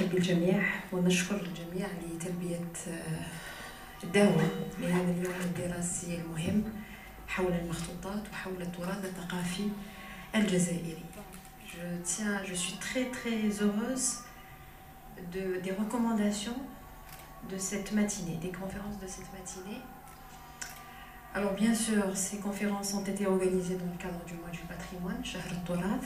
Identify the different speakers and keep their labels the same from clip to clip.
Speaker 1: بالجميع ونشكر الجميع لتلبية الدعوة لهذا اليوم الدراسي المهم حول المخطوطات وحول التراث الثقافي الجزائري. Je tiens, je suis très très heureuse de, des recommandations de cette matinée, des conférences de cette matinée. Alors bien sûr, ces conférences ont été organisées dans le cadre du mois du patrimoine, Shahr al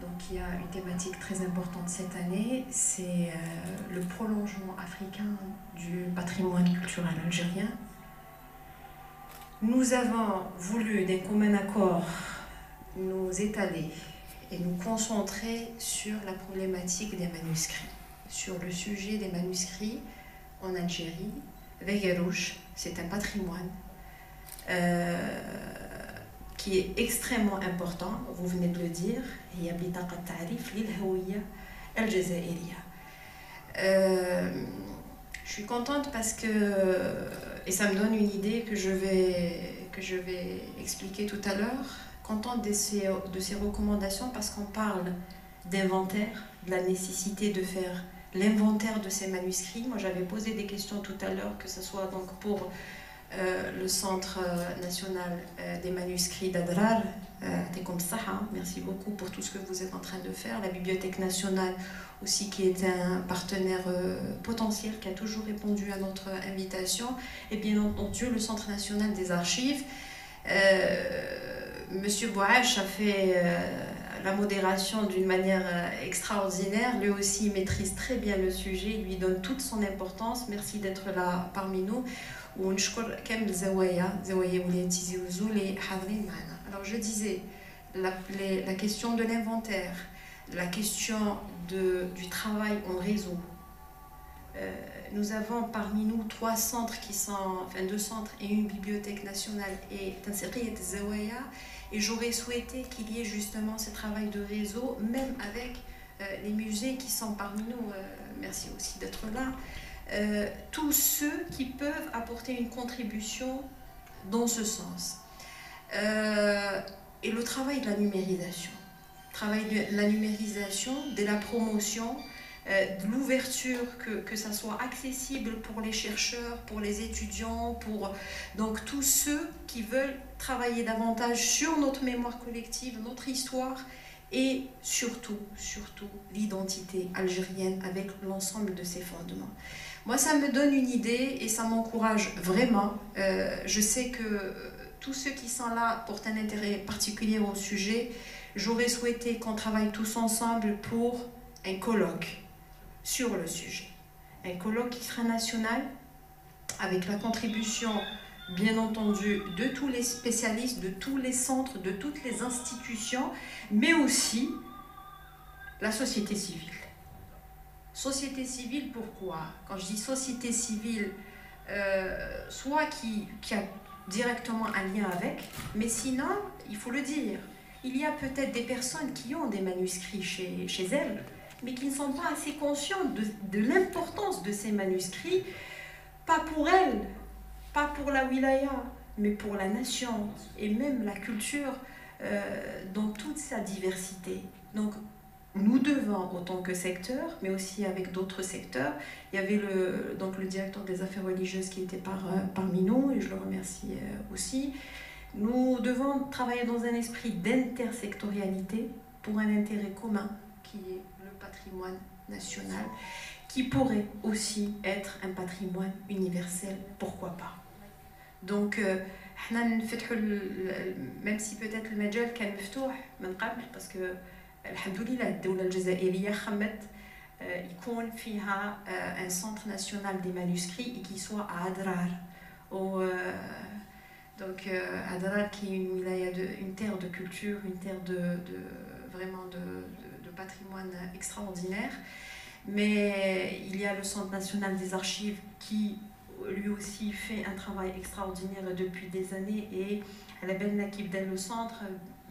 Speaker 1: donc il y a une thématique très importante cette année, c'est euh, le prolongement africain du patrimoine culturel algérien. Nous avons voulu, d'un commun accord, nous étaler et nous concentrer sur la problématique des manuscrits, sur le sujet des manuscrits en Algérie. Vegarouche, c'est un patrimoine euh, qui est extrêmement important, vous venez de le dire, il y a euh, je suis contente parce que, et ça me donne une idée que je vais, que je vais expliquer tout à l'heure, contente de ces, de ces recommandations parce qu'on parle d'inventaire, de la nécessité de faire l'inventaire de ces manuscrits. Moi, j'avais posé des questions tout à l'heure, que ce soit donc pour le Centre euh, national euh, des manuscrits d'Adrar, hein. merci beaucoup pour tout ce que vous êtes en train de faire. La Bibliothèque nationale aussi, qui est un partenaire potentiel, qui a toujours répondu à notre invitation. Et bien entendu, le Centre national des archives. Monsieur Boache a fait la modération d'une manière extraordinaire. Lui aussi maîtrise très bien le sujet, lui donne toute son importance. Merci d'être là parmi nous. ونشكر كامل الزوايا زوايا ولاد تيزي وزو اللي حاضرين معنا alors je disais la, les, la question de l'inventaire la question de, du travail en réseau euh, nous avons parmi nous trois centres qui sont, enfin deux centres et une bibliothèque nationale et Tanseriyat Zawaya. Et j'aurais souhaité qu'il y ait justement ce travail de réseau, même avec euh, les musées qui sont parmi nous. Euh, merci aussi d'être là. Euh, tous ceux qui peuvent apporter une contribution dans ce sens. Euh, et le travail de la numérisation. Travail de la numérisation, de la promotion, euh, de l'ouverture, que, que ça soit accessible pour les chercheurs, pour les étudiants, pour donc tous ceux qui veulent travailler davantage sur notre mémoire collective, notre histoire et surtout, surtout l'identité algérienne avec l'ensemble de ses fondements. Moi, ça me donne une idée et ça m'encourage vraiment. Euh, je sais que euh, tous ceux qui sont là portent un intérêt particulier au sujet. J'aurais souhaité qu'on travaille tous ensemble pour un colloque sur le sujet. Un colloque qui sera national avec la contribution, bien entendu, de tous les spécialistes, de tous les centres, de toutes les institutions, mais aussi la société civile. Société civile, pourquoi? Quand je dis société civile, euh, soit qui, qui, a directement un lien avec, mais sinon, il faut le dire, il y a peut-être des personnes qui ont des manuscrits chez, chez elles, mais qui ne sont pas assez conscientes de, de l'importance de ces manuscrits, pas pour elles, pas pour la wilaya, mais pour la nation et même la culture euh, dans toute sa diversité. Donc nous devons, autant que secteur, mais aussi avec d'autres secteurs. Il y avait le, donc le directeur des affaires religieuses qui était par, euh, parmi nous, et je le remercie euh, aussi. Nous devons travailler dans un esprit d'intersectorialité pour un intérêt commun qui est le patrimoine national, qui pourrait aussi être un patrimoine universel, pourquoi pas? Donc, euh, même si peut-être le Majal était ouvert parce que, alhamdoulilah, la Algérie a un centre national des manuscrits et qui soit à Adrar. Euh, donc, euh, Adrar qui est une, terre de culture, une terre de, vraiment de, de, patrimoine extraordinaire. Mais il y a le Centre national des archives qui lui aussi fait un travail extraordinaire depuis des années et elle a bien l'équipe dans le centre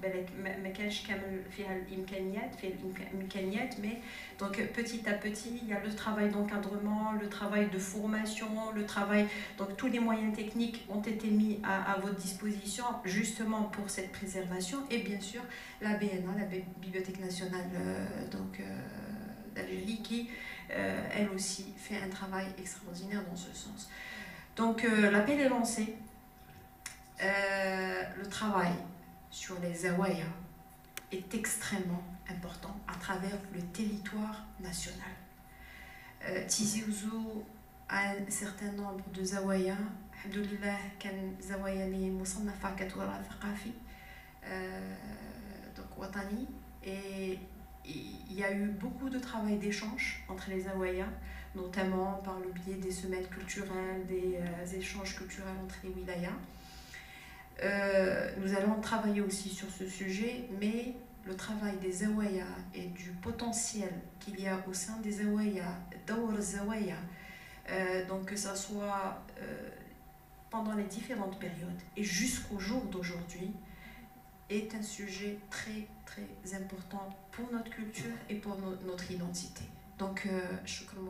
Speaker 1: بالك ما كانش كامل فيها الامكانيات فيها الامكانيات mais donc petit à petit il y a le travail d'encadrement le travail de formation le travail donc tous les moyens techniques ont été mis à, à votre disposition justement pour cette préservation et bien sûr la BNA la Bibliothèque nationale euh, donc euh, d'Algérie qui elle aussi fait un travail extraordinaire dans ce sens. Donc l'appel est lancé. le travail sur les Zawaya est extrêmement important à travers le territoire national. Euh, Tizi Ouzou a un certain nombre de zawaya. Alhamdoulilah, كان زوايا اللي مصنفة كتراث ثقافي donc watani et il y a eu beaucoup de travail d'échange entre les Zawaya, notamment par le biais des semaines culturelles, des euh, échanges culturels entre les wilayas. Euh, nous allons travailler aussi sur ce sujet, mais le travail des Zawaya et du potentiel qu'il y a au sein des Zawaya, d'Aur euh, donc que ce soit pendant les différentes périodes et jusqu'au jour d'aujourd'hui, est un sujet très très important pour notre culture et pour notre identité. Donc, je suis comme